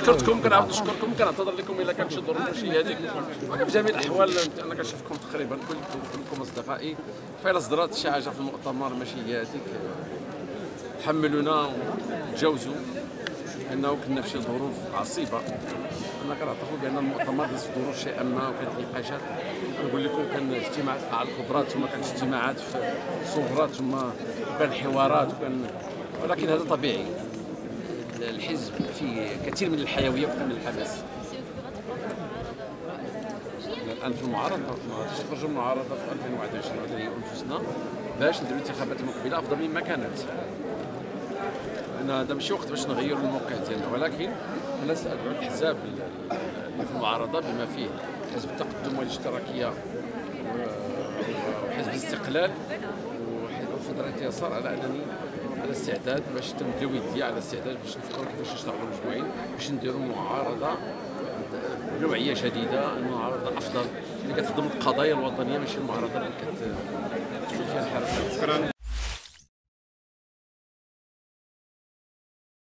شكرتكم كنعاود نشكركم كنعتذر لكم إلا كانت شي ظروف ماشي هذيك. ولكن في جميع الأحوال أنا كنشوفكم تقريبا كلكم أصدقائي. فإلا صدرات شي حاجة في المؤتمر؟ ماشي هي هذيك. تحملونا وتجاوزوا. لأنه كنا في شي ظروف عصيبة. أنا كنعترفوا بأن المؤتمر داز في ظروف شائمه وكانت نقاشات نقول لكم كان اجتماعات مع الكبرى ثم كانت اجتماعات في صغرى ثم وكان حوارات وكان ولكن هذا طبيعي. الحزب فيه كثير من الحيويه وكثير من الحماس الآن في المعارضة ما غاديش نخرجوا من المعارضة في 2021 غادي أنفسنا. باش نديروا الانتخابات المقبلة أفضل مما كانت. لأن هذا ماشي وقت باش نغيروا الموقع ديالنا ولكن أنا سأدعو الاحزاب اللي في المعارضة بما فيه حزب التقدم والاشتراكية وحزب الاستقلال وفدراليه اليسار على أنني على استعداد باش تمد وديه على استعداد باش نفكروا كيفاش نشتغلوا مجموعين باش نديروا معارضة نوعية جديدة معارضة أفضل. اللي كتخدم القضايا الوطنية ماشي المعارضة اللي كتشوف فيها الحركات